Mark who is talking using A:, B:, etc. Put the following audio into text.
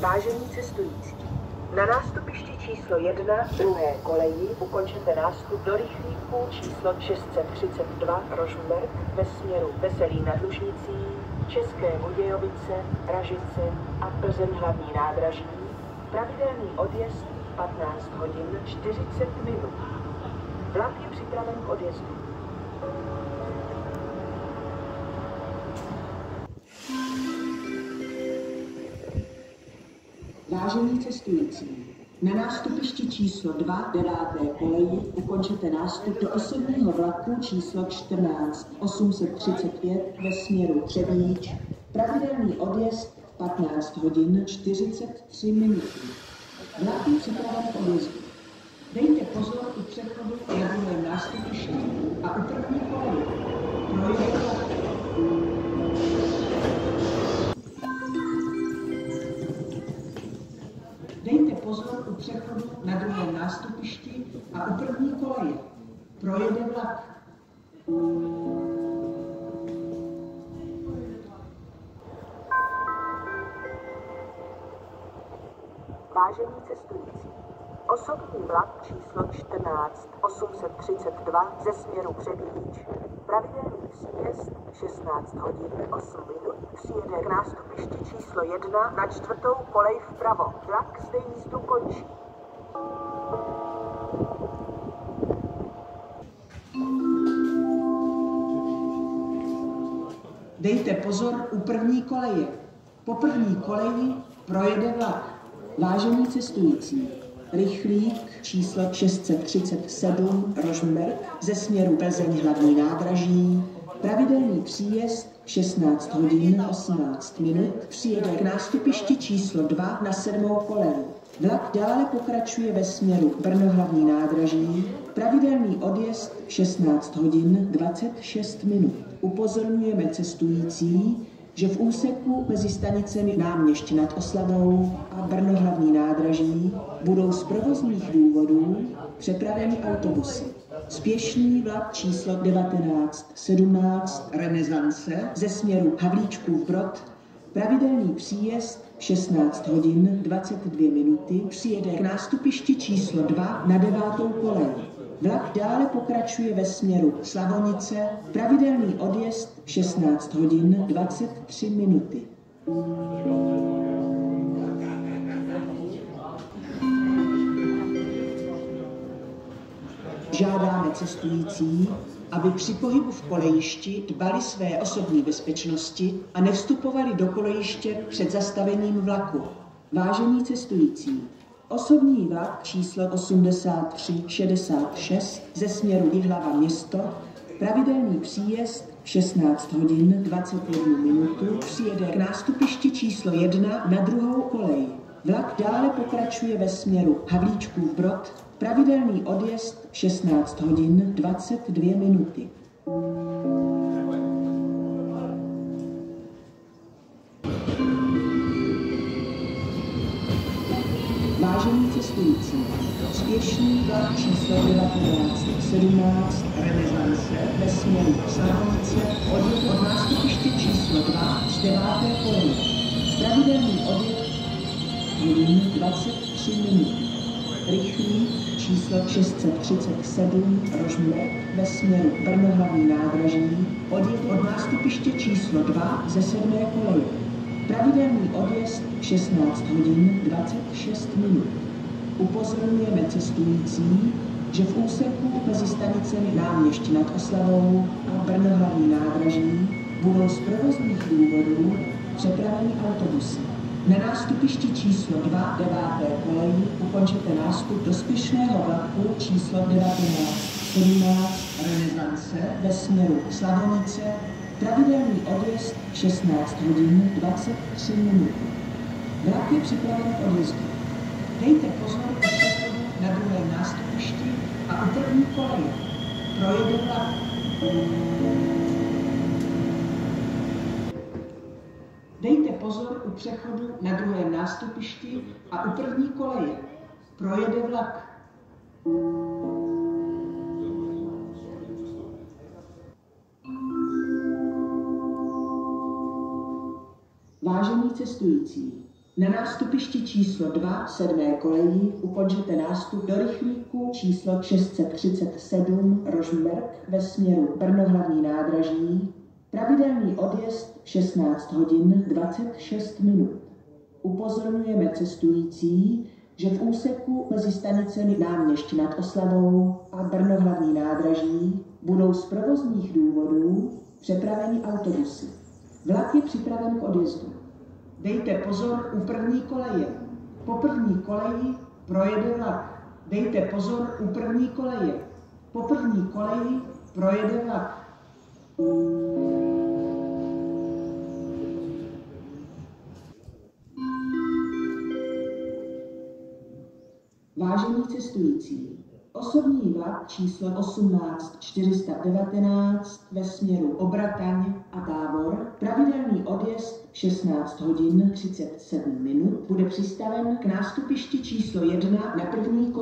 A: Vážení cestující, na nástupišti číslo 1 druhé koleji ukončete nástup do rychlíku číslo 632 Rožmberk ve směru Veselý nad Lužnicí, České Budějovice, Ražice a Plzeň hlavní nádraží. Pravidelný odjezd 15 hodin 40 minut. Vlak je připraven k odjezdu. Vážení cestující, na nástupišti číslo 2 deváté koleji ukončete nástup do osobního vlaku číslo 14 835 ve směru Třebíč. Pravidelný odjezd 15 hodin 43 minuty. Vlak je připraven k odjezdu. Dejte pozor u přechodu na druhém nástupišti a u první koleji. Projde přechodu na druhém nástupišti a u první koleje. Projede vlak. Vážení cestující, osobní vlak číslo 14 832 ze směru Přebíč, pravidelný příjezd 16 hodin 8 minut, přijede k nástupišti číslo 1 na čtvrtou kolej vpravo. Vlak zde jízdu končí. Dejte pozor u první koleje. Po první koleji projede vlak. Vážení cestující, rychlík číslo 637 Rožmberk ze směru Plzeň hlavní nádraží, pravidelný příjezd 16 hodin 18 minut přijede k nástupišti číslo 2 na sedmou koleji. Vlak dále pokračuje ve směru Brno hlavní nádraží, pravidelný odjezd 16 hodin 26 minut. Upozorňujeme cestující, že v úseku mezi stanicemi Náměšť nad Oslavou a Brno hlavní nádraží budou z provozních důvodů přepraveny autobusy. Spěšný vlak číslo 1917 Renesance ze směru Havlíčkův Brod Pravidelný příjezd 16 hodin 22 minuty přijede k nástupišti číslo 2 na devátou kolej. Vlak dále pokračuje ve směru Slavonice, pravidelný odjezd 16 hodin 23 minuty. Žádáme cestující, aby při pohybu v kolejišti dbali své osobní bezpečnosti a nevstupovali do kolejiště před zastavením vlaku. Vážení cestující, osobní vlak číslo 8366 ze směru Jihlava město, pravidelný příjezd 16 hodin 21 minutu přijede k nástupišti číslo 1 na druhou kolej. Vlak dále pokračuje ve směru Havlíčkův Brod, pravidelný odjezd 16 hodin 22 minuty. Vážení cestující, spěšný vlak číslo 1917 Renesance ve směru odjezd od nástupiště číslo 2 z 9. koleje. Pravidelný odjezd hodin 23 minut. Rychlý číslo 637 Rožmberek ve směru Brno hlavní nádraží odjezd od nástupiště číslo 2 ze 7. koleje. Pravidelný odjezd 16 hodin 26 minut. Upozorňujeme cestující, že v úseku mezi stanicemi Náměšť nad Oslavou a Brno hlavní nádraží budou z provozních důvodů přepraveny autobusy. Na nástupišti číslo 2 deváté koleji ukončete nástup do spěšného vlaku číslo 1917 Renesance ve směru Slavonice, pravidelný odjezd 16 hodin 23 minut. Vlak je připraven k odjezdu. Dejte pozor na druhém nástupišti a u první koleje. Projede vlak. Dejte pozor u přechodu na druhém nástupišti a u první koleje. Projede vlak. Vážení cestující, Na nástupišti číslo 2 sedmé koleji upodřete nástup do rychlíku číslo 637 Rožmberg ve směru Brno hlavní nádraží. Pravidelný odjezd 16 hodin 26 minut. Upozorňujeme cestující, že v úseku mezi stanicemi Náměšť nad Oslavou a Brno hlavní nádraží budou z provozních důvodů přepraveni autobusy. Vlak je připraven k odjezdu. Dejte pozor u první koleje. Po první koleji projede vlak. Dejte pozor u první koleje. Po první koleji projede vlak. Vážení cestující, osobní vlak číslo 18419 ve směru Obrataň a Tábor, pravidelný odjezd 16 hodin 37 minut, bude přistaven k nástupišti číslo 1 na první